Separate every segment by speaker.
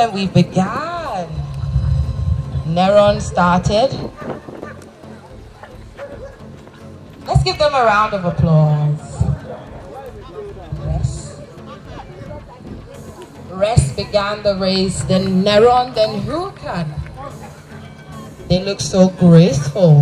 Speaker 1: and we began. Neron started. Let's give them a round of applause. Rest. Rest began the race, then Neron, then Huracan. They look so graceful.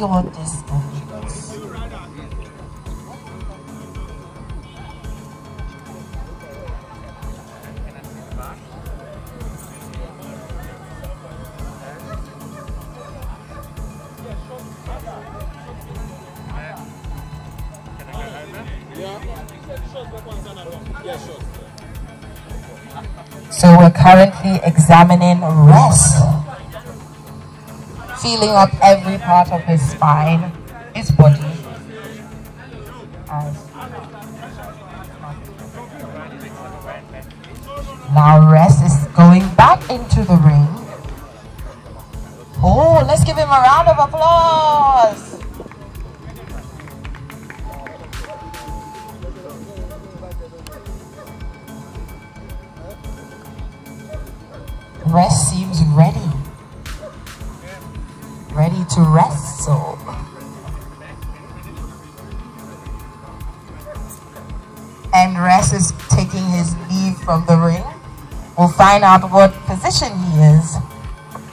Speaker 1: Keep your distance. So we're currently examining rest. Feeling up every part of his spine, his body. As- Now rest is going back into the ring. Oh, let's give him a round of applause. Rest wrestle. And Rest is taking his leave from the ring. We'll find out what position he is.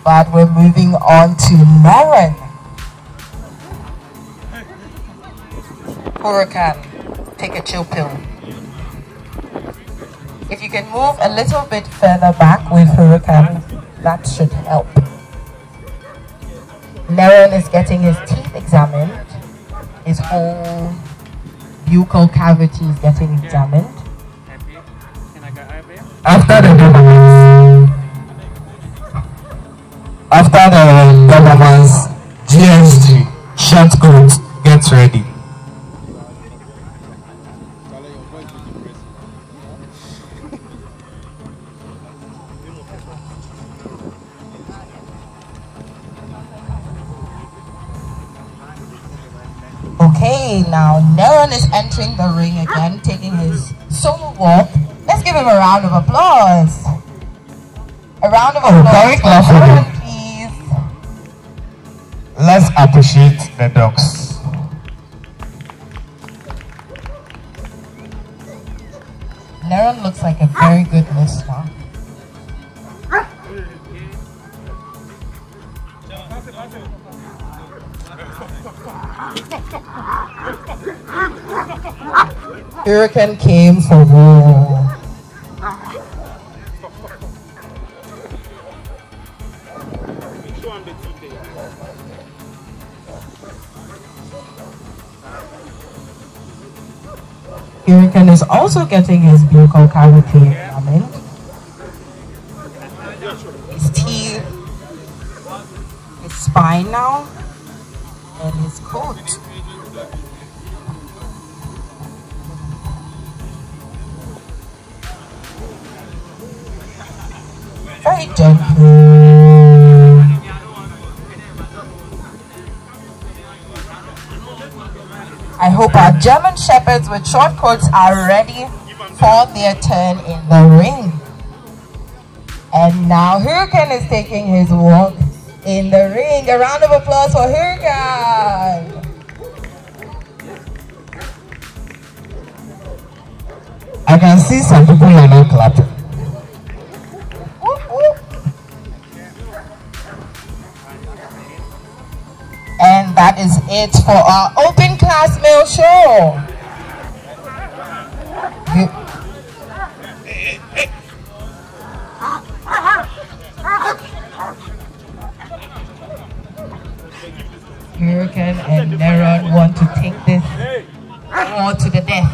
Speaker 1: But we're moving on to Naren. Huracan, take a chill pill. If you can move a little bit further back with Huracan, that should help. Naren is getting his teeth examined. His whole buccal cavity is getting examined.
Speaker 2: After the after the governance, GSG, short coat, get ready.
Speaker 1: Okay, now Neron is entering the ring again, taking his solo walk. Let's give him a round of applause. A round of
Speaker 2: Oh,
Speaker 1: applause
Speaker 2: very
Speaker 1: for
Speaker 2: clap for
Speaker 1: Naren,
Speaker 2: him.
Speaker 1: please.
Speaker 2: Let's appreciate the dogs.
Speaker 1: Neron looks like a very good listener. Hurricane came for war. Hurricane is also getting his buccal cavity examined. His teeth, his spine now, and his coat. Very gentle. I hope our German shepherds with short coats are ready for their turn in the ring. And now Hurricane is taking his walk in the ring. A round of applause for Hurricane.
Speaker 2: I can see some people are not clapping.
Speaker 1: And that is it for our open class male show. Hu- Hurricane and Neron want to take this more to the death.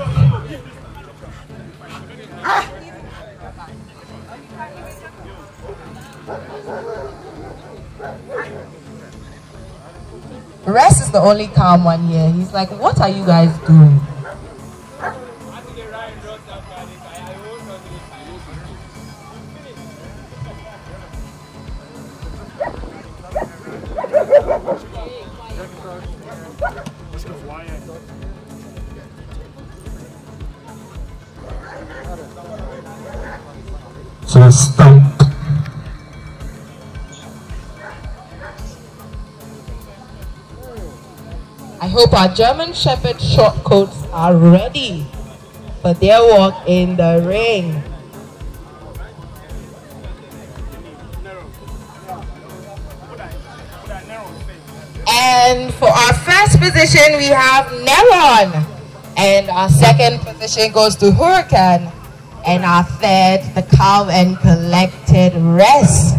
Speaker 1: Rest is the only calm one here. He's like, what are you guys doing?
Speaker 2: So stop.
Speaker 1: Hope our German Shepherd short coats are ready for their walk in the ring. And for our first position, we have Neron. And our second position goes to Hurricane. And our third, the calm and collected rest.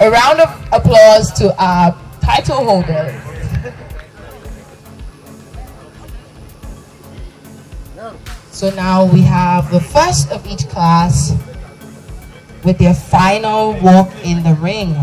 Speaker 1: A round of applause to our title holders. So now we have the first of each class with their final walk in the ring.